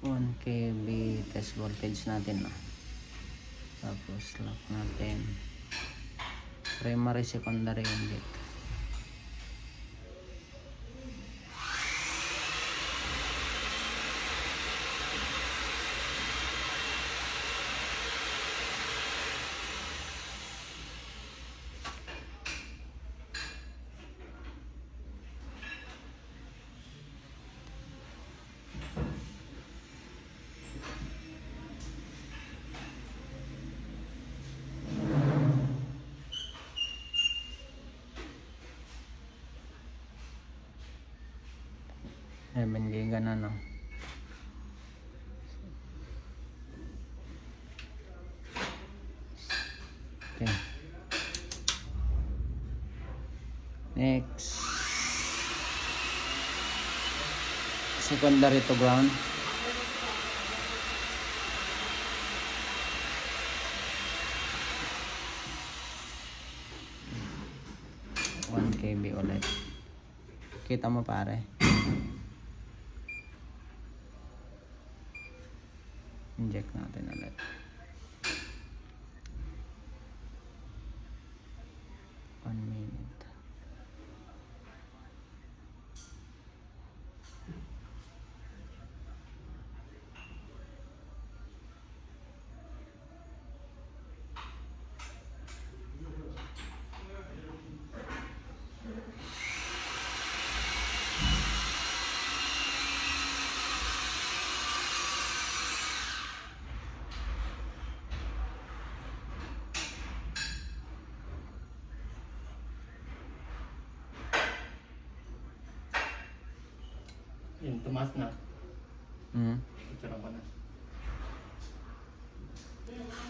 1 kV test voltage natin na tapos lock natin. Primary secondary inlet Seven giga na no. Okay. Next. Secondary to ground. KB ulit. Kita mo pare. Inject natin ulit. Yun, tumaas na. Hmm. Picture ko na.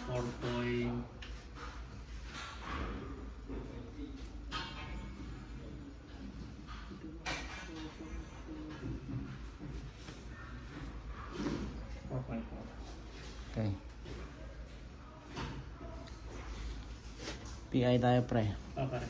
4 point... Four point four. Okay. PI tayo pre. Ah, pare.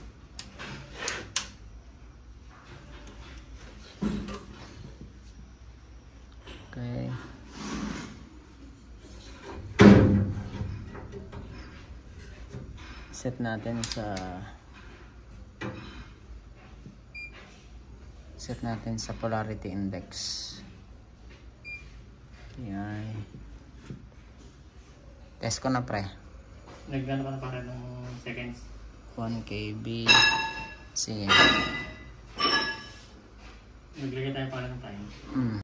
Set natin sa set natin sa polarity index. Yan. Test ko na pre. Nagano ka na para ng seconds. 1 KB. Sige. Naglagay tayo para ng time. Mm.